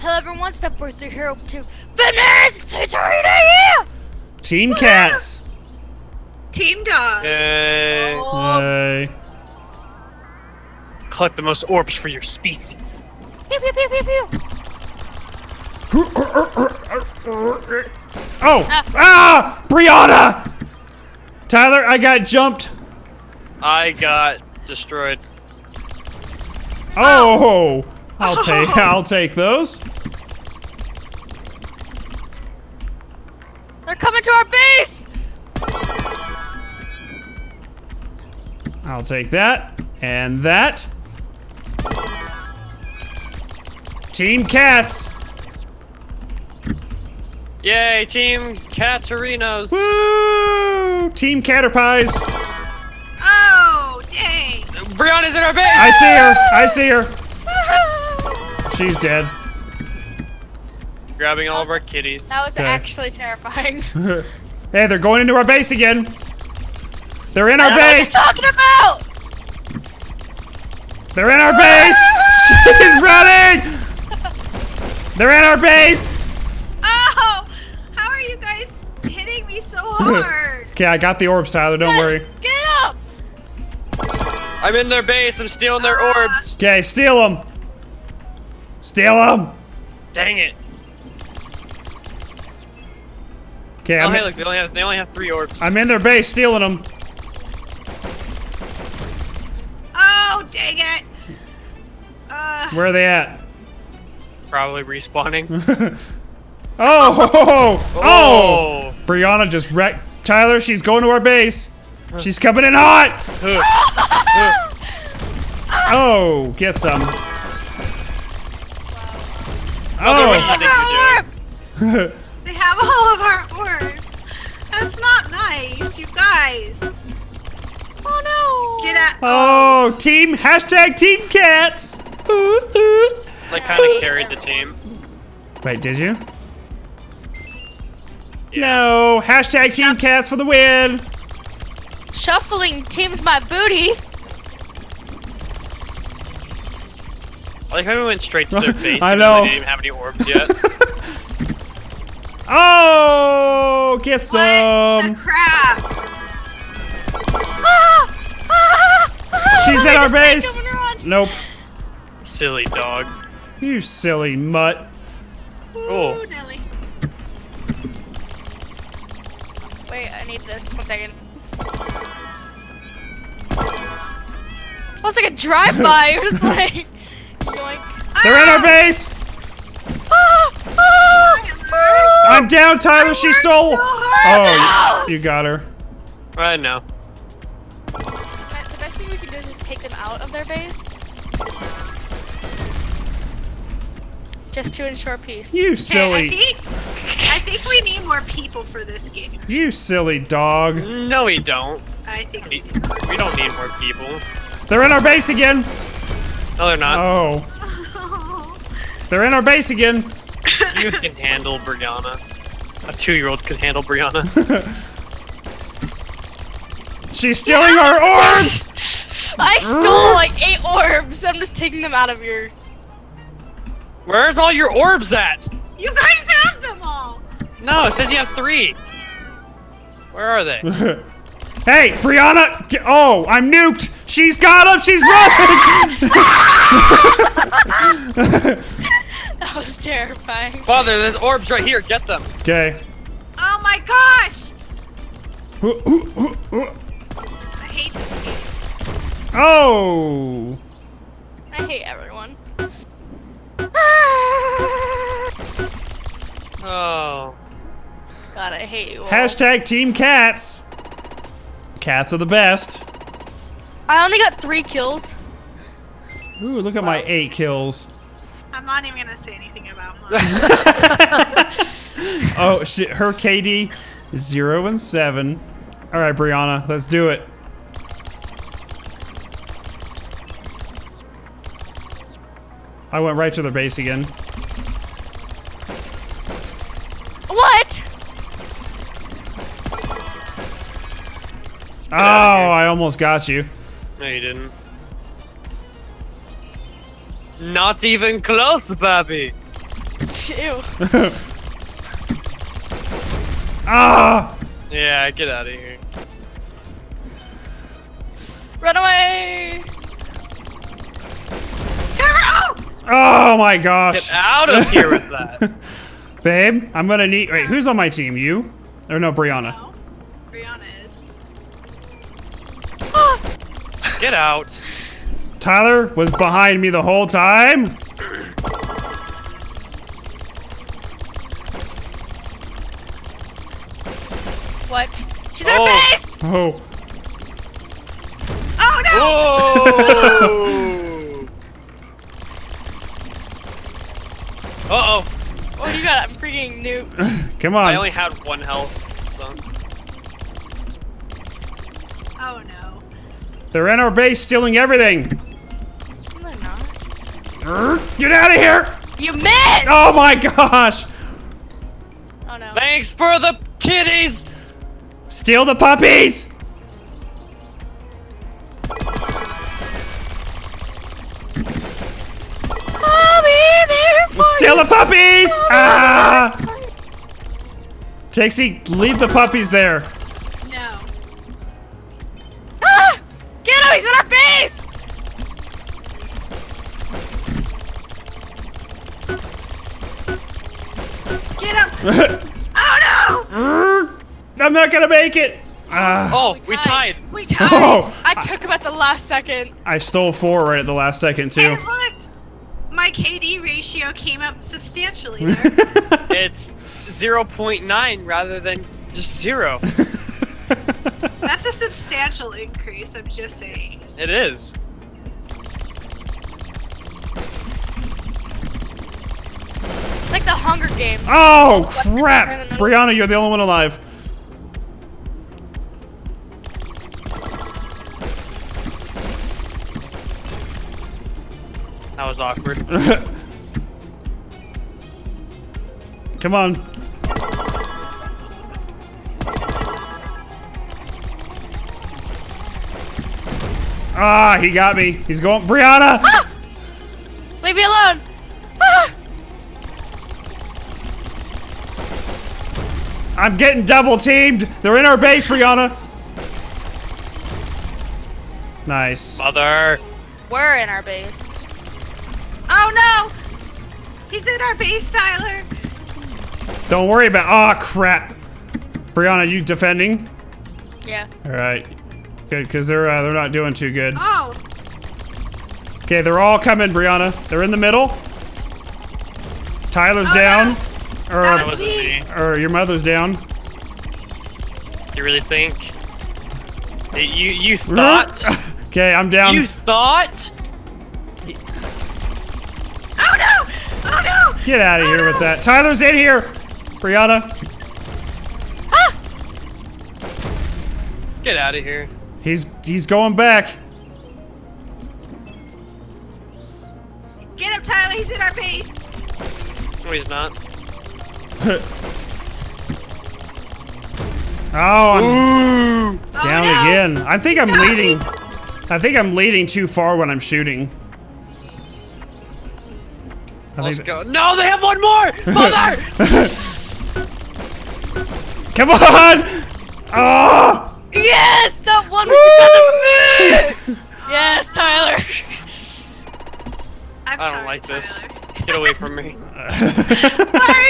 Hello everyone, step forth through hero to Fitness Pizzeria! Team cats. Team dogs. Yay. Oh, Hey. Collect the most orbs for your species. pew, pew, pew, pew, pew. Oh! Ah! Brianna! Tyler, I got jumped. I got destroyed. Oh! I'll take I'll take those. They're coming to our base! I'll take that and that. Team cats. Yay, Team Katerinos. Woo! Team Caterpies. Oh, dang. Brianna's in our base! I see her. I see her. She's dead. Grabbing all of our kitties. That was Okay. actually terrifying. Hey, they're going into our base again. They're in our I don't base. what you're talking about! They're in our base. She's running. They're in our base. Oh, how are you guys hitting me so hard? Okay, I got the orbs, Tyler. Don't worry. Get up! I'm in their base. I'm stealing their ah. orbs. Okay, steal them. Steal them. Dang it. Okay, Oh, I'm, hey, look, they only have, they only have three orbs. I'm in their base, stealing them. Oh, dang it. Uh, Where are they at? Probably respawning. Oh, oh, oh, Oh. Brianna just wrecked Tyler. She's going to our base. She's coming in hot. Oh, get some. Oh, Oh, think you're orbs. They have all of our orbs. That's not nice, you guys. Oh no! Get out. oh, team hashtag Team Cats. They kind of oh. carried the team. Wait, did you? No, hashtag Team Cats for the win. Shuffling teams my booty. I like how we went straight to their base. I even though know. They didn't even have any orbs yet. Oh, get What some. the crap? She's ah, ah, ah. in our base. Nope. Silly dog. You silly mutt. Oh. Nelly. Wait, I need this. One second. That was like a drive-by. It was like, yoink. They're in our base. Ah, ah, ah. I'm down, Tyler. She stole. So hard. Oh, you got her. I know. The best thing we can do is just take them out of their base. Just to ensure peace. You Okay, I silly, think I think we need more people for this game. you silly dog. No, we don't. I think we We, do. we don't need more people. They're in our base again. No, they're not. Oh, they're in our base again. You can handle Brianna. A two-year-old can handle Brianna. She's stealing our orbs. I stole like eight orbs. I'm just taking them out of your. Where's all your orbs at? you guys have them all. No, it says you have three. Where are they? hey, Brianna. Get, oh, I'm nuked. She's got them. She's running. That was terrifying. Father, there's orbs right here. Get them. okay. Oh my gosh! I hate this game. Oh. I hate everyone. Oh. God, I hate you all. Hashtag Team Cats. Cats are the best. I only got three kills. Ooh, look at my eight kills. I'm not even gonna say anything about mine. Oh shit, her KD zero and seven. All right, Brianna, let's do it. I went right to their base again. What? Oh, I almost got you. No, you didn't. Not even close, Bobby. Ew. ah! Yeah, get out of here. Run away! Carol! Oh my gosh. Get out of here with that. Babe, I'm gonna need. Wait, who's on my team? You? Or no, Brianna? No. Brianna is. Get out. Tyler was behind me the whole time? What? She's in Oh. her base! Oh. Oh no! Whoa! Uh oh. What do you got? I'm freaking nuked. Come on. I only had one health. So. Oh no. They're in our base stealing everything. Get out of here! You missed! Oh my gosh! Oh no. Thanks for the kitties. Steal the puppies! I'll be there for Steal the puppies! Ah! Trixie, leave the puppies there. Oh no! I'm not gonna make it. Ah. Oh, We we tied. tied. We tied. Oh, I took him at the last second. I stole four right at the last second too. And look, my KD ratio came up substantially there. It's 0.9 rather than just zero. That's a substantial increase, I'm just saying. It is. Like the Hunger Games. oh crap! Brianna, you're the only one alive. That was awkward. Come on. Ah, he got me. He's going. Brianna! Leave me alone! I'm getting double teamed. They're in our base, Brianna. Nice. Mother. We're in our base. Oh no! He's in our base, Tyler! Don't worry about. Ah, crap. Brianna, you defending? Yeah. All right. Good, because they're uh, they're not doing too good. Oh! Okay, they're all coming, Brianna. They're in the middle. Tyler's Oh, down. no. Or, That That was wasn't me. me. or your mother's down. You really think? You you thought? okay, I'm down. you thought? Oh no! Oh no! Get out of here with that. Tyler's in here. Brianna, Ah! Get out of here. he's he's going back. Get him, Tyler, he's in our base! No, he's not. Oh, I'm Ooh. down oh, no. again. I think I'm leading. I think I'm leading too far when I'm shooting. I Let's think- go. No, they have one more. Mother. Come on! Oh! Yes! That one was because of me! Yes, Tyler! I'm I don't sorry, like this. Get away from me. Why are you being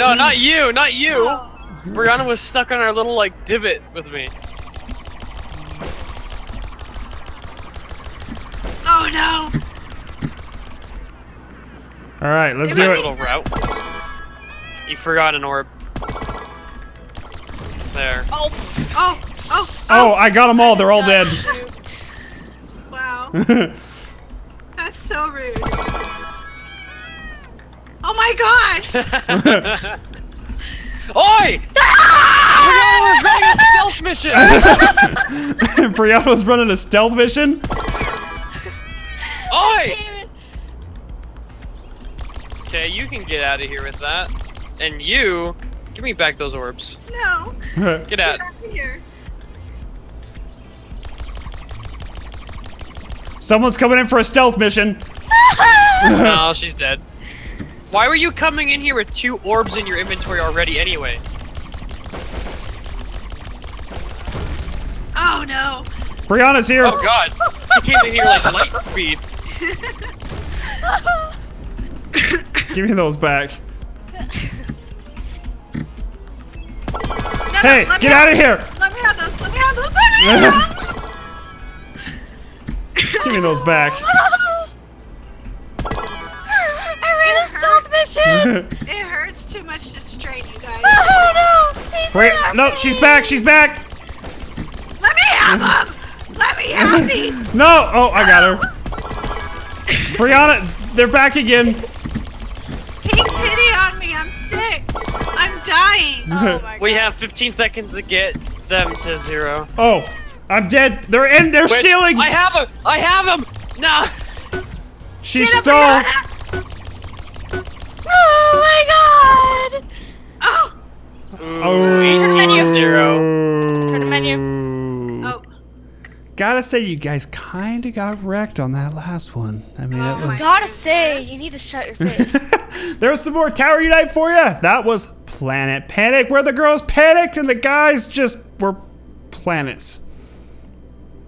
No, mean? not you. Not you. Oh. Brianna was stuck on our little like divot with me. Oh no! All right, let's do Nice it. little route. You forgot an orb. There. Oh, Oh! Oh! Oh, I got them all. They're all dead. Wow. That's so rude. Oh my gosh! Oi! Ah! Brianna was running a stealth mission. Brianna's running a stealth mission. Oi! Okay, you can get out of here with that. And you, give me back those orbs. No! Get Get out. out of here. Someone's coming in for a stealth mission. no, she's dead. Why were you coming in here with two orbs in your inventory already anyway? Oh no. Brianna's here. Oh god. He came in here like light speed. Give me those back. No, Hey, let me get out of here! Let me have those. Let me have those. Let me have those. Give me those back. Stealth mission. It hurts too much to strain you guys. Oh no! He's Wait, after no, she's back, she's back! Let me have them. Let me have these. No! Oh, I got her. Brianna, they're back again. Take pity on me. I'm sick. I'm dying. Oh my We have 15 seconds to get them to zero. Oh, I'm dead. They're in, they're Which- stealing! I have him! I have him! Nah! She Get stole! Brianna. Oh my god! Oh. Oh, Turn menu. Zero. Oh. Turn the menu. Oh. Gotta say, you guys kinda got wrecked on that last one. I mean, Oh it was. Gotta say, you need to shut your face. there was some more Tower Unite for you. That was Planet Panic, where the girls panicked and the guys just were planets.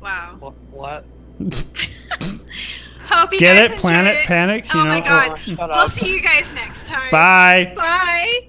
Wow. What? what? Hope you Get guys it? Planet it. Panic? Oh you my god. Oh, we'll see you guys next time. Bye. Bye.